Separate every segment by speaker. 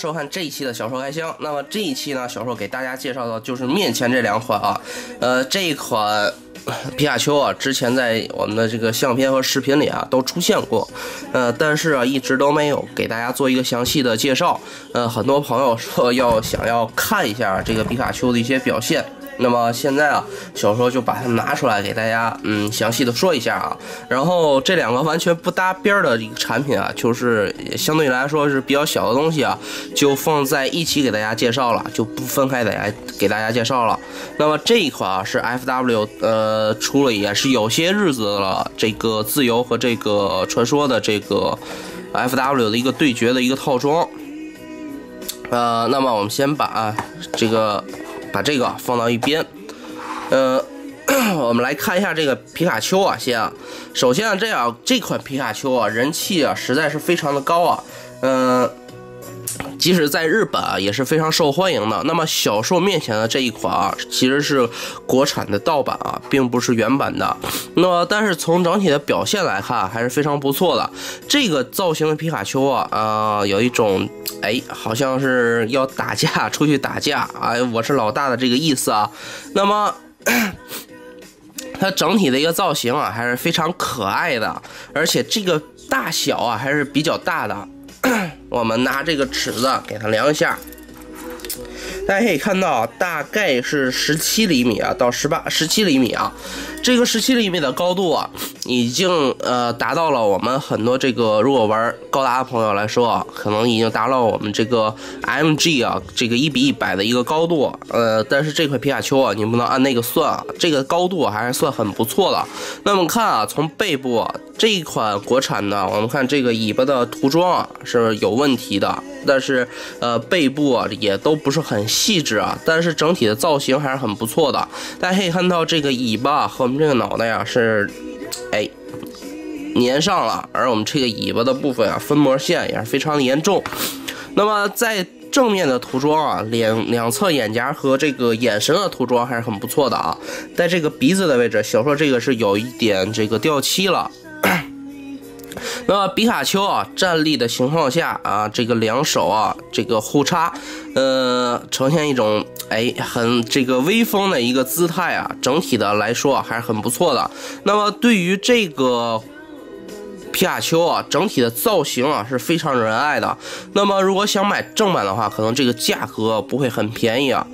Speaker 1: 收看这一期的小说开箱。那么这一期呢，小说给大家介绍的就是面前这两款啊，呃，这一款皮卡丘啊，之前在我们的这个相片和视频里啊都出现过，呃，但是啊一直都没有给大家做一个详细的介绍。呃，很多朋友说要想要看一下这个皮卡丘的一些表现。那么现在啊，小说就把它拿出来给大家，嗯，详细的说一下啊。然后这两个完全不搭边的一个产品啊，就是相对来说是比较小的东西啊，就放在一起给大家介绍了，就不分开大家给大家介绍了。那么这一款啊是 FW 呃出了也是有些日子了，这个自由和这个传说的这个 FW 的一个对决的一个套装。呃，那么我们先把这个。把这个放到一边，呃，我们来看一下这个皮卡丘啊，先啊，首先啊，这样这款皮卡丘啊，人气啊实在是非常的高啊，嗯。即使在日本啊也是非常受欢迎的。那么小兽面前的这一款啊，其实是国产的盗版啊，并不是原版的。那么但是从整体的表现来看，还是非常不错的。这个造型的皮卡丘啊，啊，有一种哎，好像是要打架出去打架啊，我是老大的这个意思啊。那么它整体的一个造型啊，还是非常可爱的，而且这个大小啊还是比较大的。我们拿这个尺子给它量一下，大家可以看到，大概是十七厘米啊，到十八、十七厘米啊。这个十七厘米的高度啊，已经呃达到了我们很多这个如果玩高达的朋友来说啊，可能已经达到我们这个 MG 啊这个一比一百的一个高度。呃，但是这块皮卡丘啊，你不能按那个算啊，这个高度还是算很不错的。那么看啊，从背部这一款国产的，我们看这个尾巴的涂装啊是有问题的，但是呃背部啊也都不是很细致啊，但是整体的造型还是很不错的。大家可以看到这个尾巴和我们这个脑袋呀是，哎，粘上了，而我们这个尾巴的部分啊，分膜线也是非常的严重。那么在正面的涂装啊，脸两侧眼颊和这个眼神的涂装还是很不错的啊。在这个鼻子的位置，小说这个是有一点这个掉漆了。那么皮卡丘啊，站立的情况下啊，这个两手啊，这个互插，呃，呈现一种哎很这个威风的一个姿态啊，整体的来说还是很不错的。那么对于这个皮卡丘啊，整体的造型啊是非常惹人爱的。那么如果想买正版的话，可能这个价格不会很便宜啊。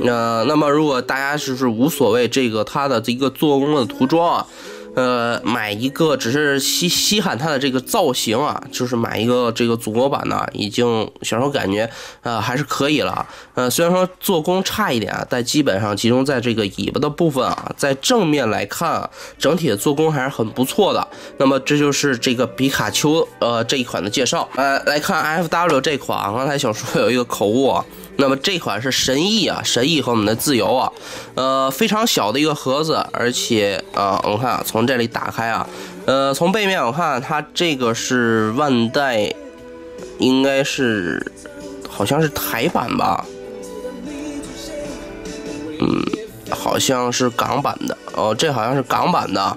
Speaker 1: 那那么如果大家就是无所谓这个它的一个做工的涂装啊。呃，买一个只是稀稀罕它的这个造型啊，就是买一个这个祖国版的，已经小时候感觉呃还是可以了。呃，虽然说做工差一点，但基本上集中在这个尾巴的部分啊，在正面来看，整体的做工还是很不错的。那么这就是这个皮卡丘呃这一款的介绍。呃，来看 F W 这款，刚才小说有一个口误。啊。那么这款是神翼啊，神翼和我们的自由啊，呃，非常小的一个盒子，而且啊，我们看啊，从这里打开啊，呃，从背面我看它这个是万代，应该是好像是台版吧，嗯，好像是港版的哦，这好像是港版的，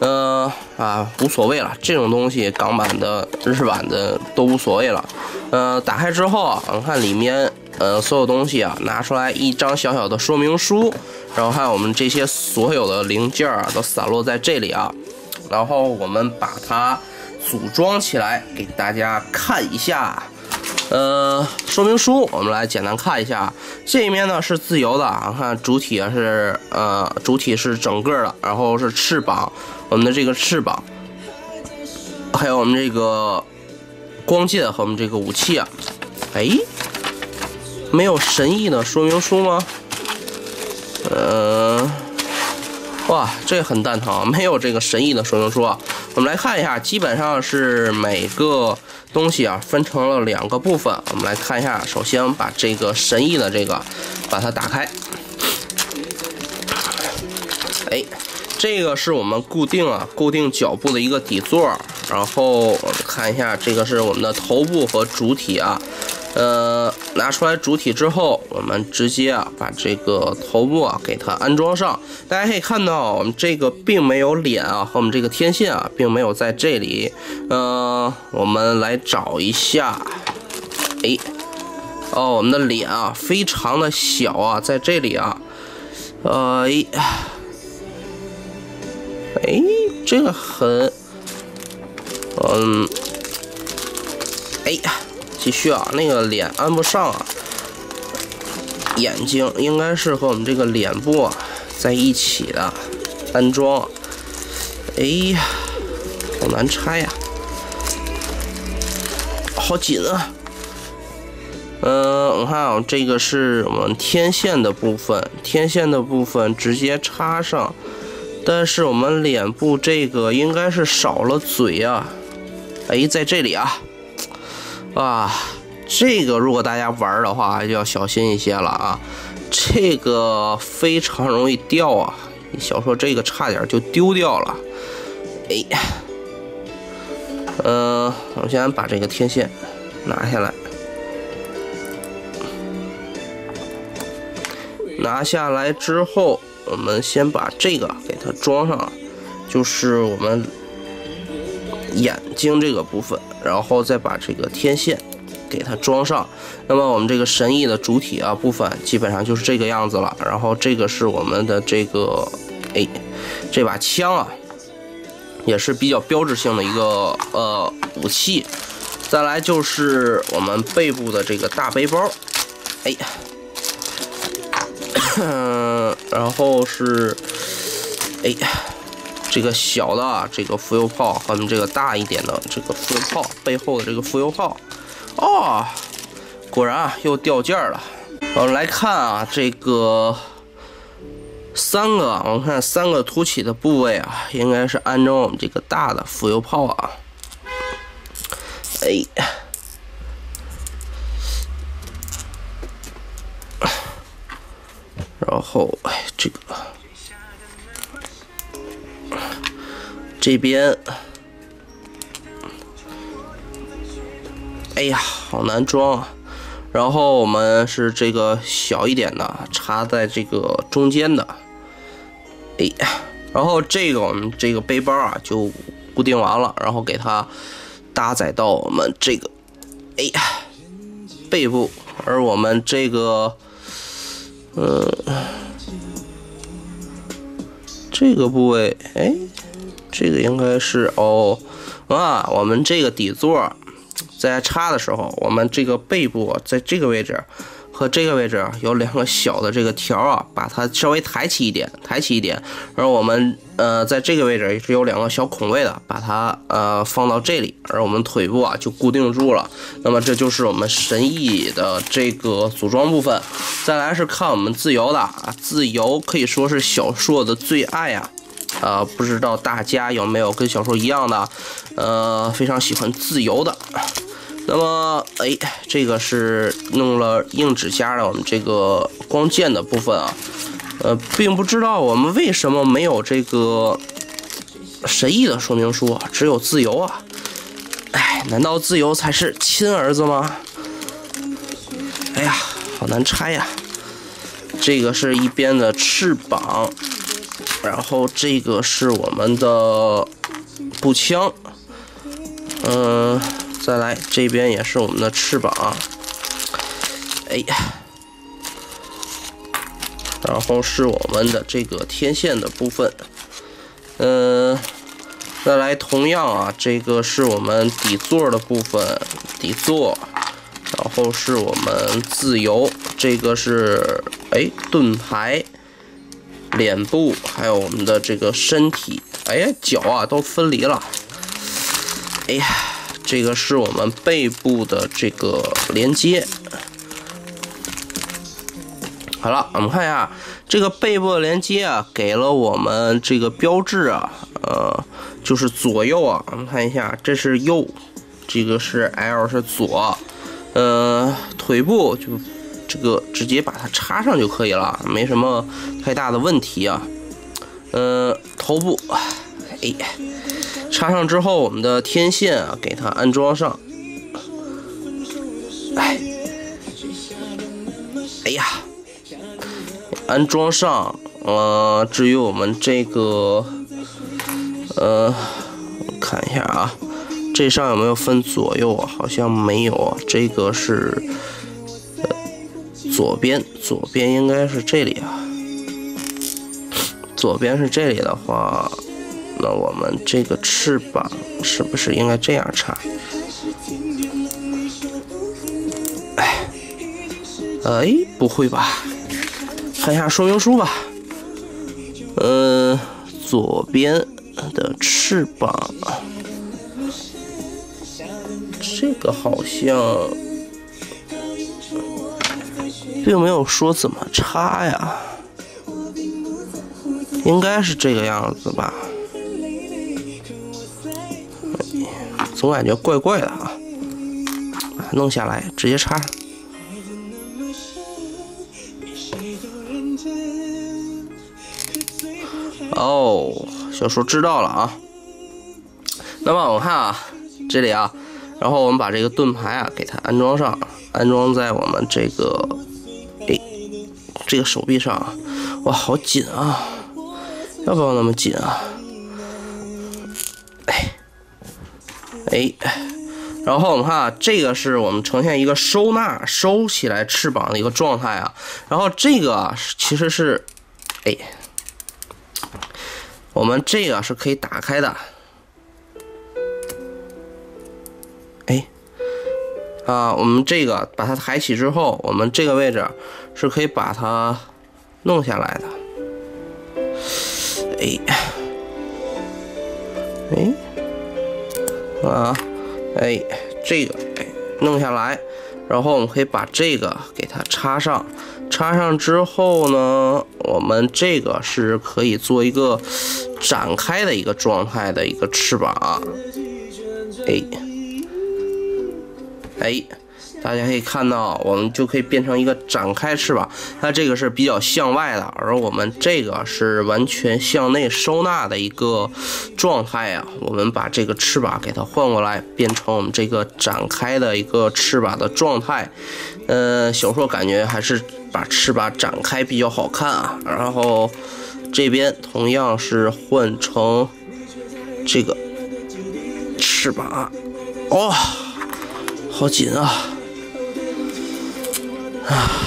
Speaker 1: 呃啊，无所谓了，这种东西港版的、日版的都无所谓了，呃，打开之后啊，我看里面。呃，所有东西啊，拿出来一张小小的说明书，然后还有我们这些所有的零件啊，都散落在这里啊，然后我们把它组装起来给大家看一下。呃，说明书我们来简单看一下，这一面呢是自由的啊，看主体啊是呃主体是整个的，然后是翅膀，我们的这个翅膀，还有我们这个光剑和我们这个武器啊，哎。没有神异的说明书吗？嗯，哇，这很蛋疼，没有这个神异的说明书。我们来看一下，基本上是每个东西啊分成了两个部分。我们来看一下，首先把这个神异的这个把它打开。哎，这个是我们固定啊固定脚部的一个底座。然后我们看一下，这个是我们的头部和主体啊。呃，拿出来主体之后，我们直接啊把这个头部啊给它安装上。大家可以看到，我们这个并没有脸啊和我们这个天线啊并没有在这里。呃，我们来找一下，哎，哦，我们的脸啊，非常的小啊，在这里啊，呃，哎，这个很，嗯，哎继续啊，那个脸安不上啊，眼睛应该是和我们这个脸部啊在一起的安装，哎呀，好难拆呀，好紧啊。嗯，我看啊，这个是我们天线的部分，天线的部分直接插上，但是我们脸部这个应该是少了嘴啊，哎，在这里啊，啊，这个如果大家玩的话就要小心一些了啊，这个非常容易掉啊，你小说这个差点就丢掉了，哎，嗯，我先把这个天线拿下来。拿下来之后，我们先把这个给它装上，就是我们眼睛这个部分，然后再把这个天线给它装上。那么我们这个神翼的主体啊部分基本上就是这个样子了。然后这个是我们的这个，哎，这把枪啊，也是比较标志性的一个呃武器。再来就是我们背部的这个大背包，哎。然后是，哎，这个小的这个浮游炮和我们这个大一点的这个浮游炮背后的这个浮游炮，哦，果然啊又掉件了。我们来看啊，这个三个，我们看三个凸起的部位啊，应该是安装我们这个大的浮游炮啊。哎。然后，哎，这个这边，哎呀，好难装啊！然后我们是这个小一点的，插在这个中间的，哎，然后这个我们这个背包啊就固定完了，然后给它搭载到我们这个，哎呀，背部，而我们这个。嗯，这个部位，哎，这个应该是哦，啊，我们这个底座在插的时候，我们这个背部在这个位置。和这个位置有两个小的这个条啊，把它稍微抬起一点，抬起一点。而我们呃，在这个位置也是有两个小孔位的，把它呃放到这里，而我们腿部啊就固定住了。那么这就是我们神翼的这个组装部分。再来是看我们自由的啊，自由可以说是小硕的最爱啊。呃，不知道大家有没有跟小时候一样的，呃，非常喜欢自由的。那么，哎，这个是弄了硬纸夹的我们这个光剑的部分啊，呃，并不知道我们为什么没有这个神翼的说明书，只有自由啊，哎，难道自由才是亲儿子吗？哎呀，好难拆呀！这个是一边的翅膀，然后这个是我们的步枪，嗯。再来，这边也是我们的翅膀，哎呀，然后是我们的这个天线的部分，嗯，再来，同样啊，这个是我们底座的部分，底座，然后是我们自由，这个是哎盾牌，脸部，还有我们的这个身体，哎呀，脚啊都分离了，哎呀。这个是我们背部的这个连接。好了，我们看一下这个背部的连接啊，给了我们这个标志啊，呃，就是左右啊。我们看一下，这是右，这个是 L 是左，呃，腿部就这个直接把它插上就可以了，没什么太大的问题啊。呃，头部，哎。插上之后，我们的天线啊，给它安装上。哎，哎呀，安装上。呃，至于我们这个，呃，看一下啊，这上有没有分左右啊？好像没有啊。这个是，左边，左边应该是这里啊。左边是这里的话，那我们这个翅膀是不是应该这样插？哎，哎，不会吧？看一下说明书吧。嗯，左边的翅膀，这个好像并没有说怎么插呀，应该是这个样子吧？总感觉怪怪的啊！弄下来直接插。哦，小叔知道了啊。那么我们看啊，这里啊，然后我们把这个盾牌啊给它安装上，安装在我们这个这个手臂上。哇，好紧啊！要不要那么紧啊？哎哎，然后我们看啊，这个是我们呈现一个收纳收起来翅膀的一个状态啊。然后这个啊，其实是哎。我们这个是可以打开的，啊，我们这个把它抬起之后，我们这个位置是可以把它弄下来的，哎，哎，啊，哎，这个哎弄下来，然后我们可以把这个给它插上。插上之后呢，我们这个是可以做一个展开的一个状态的一个翅膀，哎，哎，大家可以看到，我们就可以变成一个展开翅膀。它这个是比较向外的，而我们这个是完全向内收纳的一个状态呀。我们把这个翅膀给它换过来，变成我们这个展开的一个翅膀的状态。呃，小硕感觉还是。把翅膀展开比较好看啊，然后这边同样是换成这个翅膀，哇，好紧啊！啊，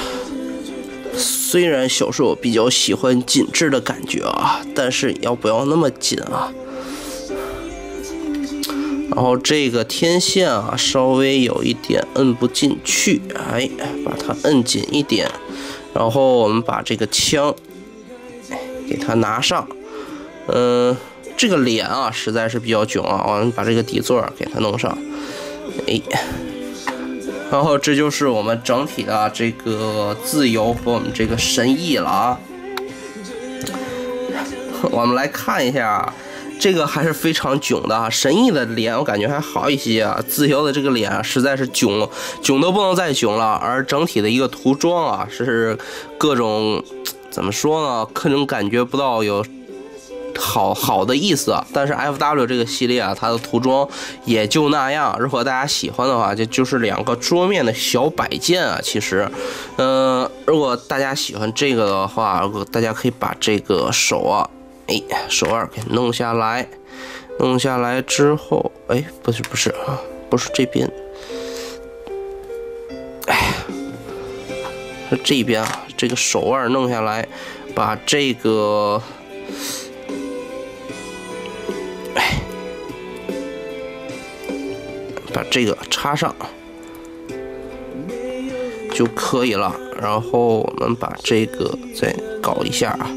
Speaker 1: 虽然小时候比较喜欢紧致的感觉啊，但是要不要那么紧啊？然后这个天线啊，稍微有一点摁不进去，哎，把它摁紧一点。然后我们把这个枪给它拿上，嗯，这个脸啊实在是比较囧啊，我们把这个底座给它弄上，哎，然后这就是我们整体的这个自由和我们这个神翼了啊，我们来看一下。这个还是非常囧的啊！神意的脸我感觉还好一些啊，自由的这个脸啊实在是囧，囧都不能再囧了。而整体的一个涂装啊是各种怎么说呢？可能感觉不到有好好的意思啊。但是 F W 这个系列啊，它的涂装也就那样。如果大家喜欢的话，就就是两个桌面的小摆件啊。其实，嗯，如果大家喜欢这个的话，如果大家可以把这个手啊。哎，手腕给弄下来，弄下来之后，哎，不是不是啊，不是这边，哎，是这边啊，这个手腕弄下来，把这个，把这个插上就可以了。然后我们把这个再搞一下啊。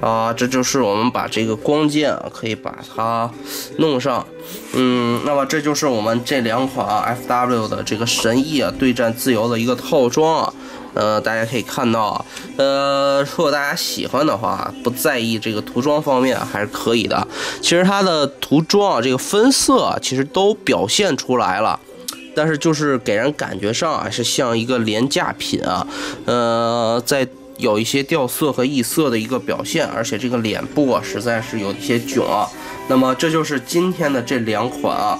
Speaker 1: 啊，这就是我们把这个光剑啊，可以把它弄上。嗯，那么这就是我们这两款 F W 的这个神翼啊对战自由的一个套装啊。呃，大家可以看到啊，呃，如果大家喜欢的话，不在意这个涂装方面还是可以的。其实它的涂装啊，这个分色其实都表现出来了，但是就是给人感觉上啊，是像一个廉价品啊。呃，在有一些掉色和异色的一个表现，而且这个脸部啊，实在是有一些囧啊。那么这就是今天的这两款啊，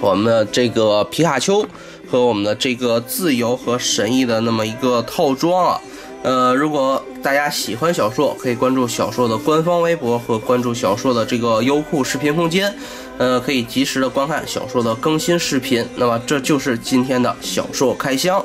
Speaker 1: 我们的这个皮卡丘。和我们的这个自由和神异的那么一个套装啊，呃，如果大家喜欢小硕，可以关注小硕的官方微博和关注小硕的这个优酷视频空间，呃，可以及时的观看小硕的更新视频。那么这就是今天的小硕开箱。